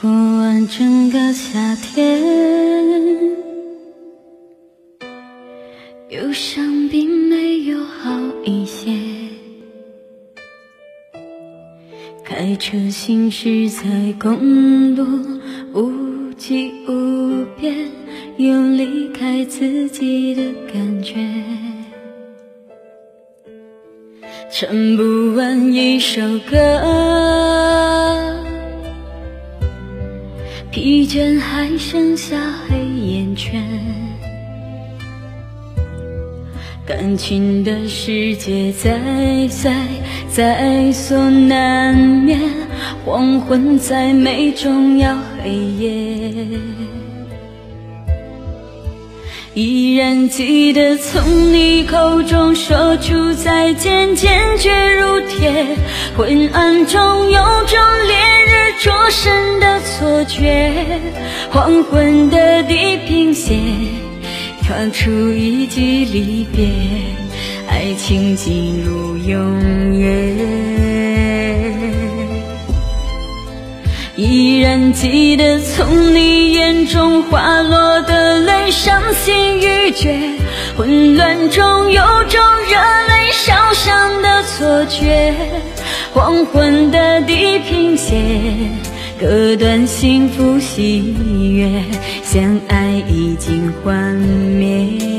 过完整个夏天，忧伤并没有好一些。开车行驶在公路，无际无边，有离开自己的感觉。唱不完一首歌，疲倦还剩下黑眼圈。感情的世界在在在所难免，黄昏再美终要黑夜。依然记得从你口中说出再见，坚决如铁。昏暗中有觉，黄昏的地平线。画出一句离别，爱情进入永远。依然记得从你眼中滑落的泪，伤心欲绝。混乱中有种热泪烧伤的错觉，黄昏的地平。割断幸福喜悦，相爱已经幻灭。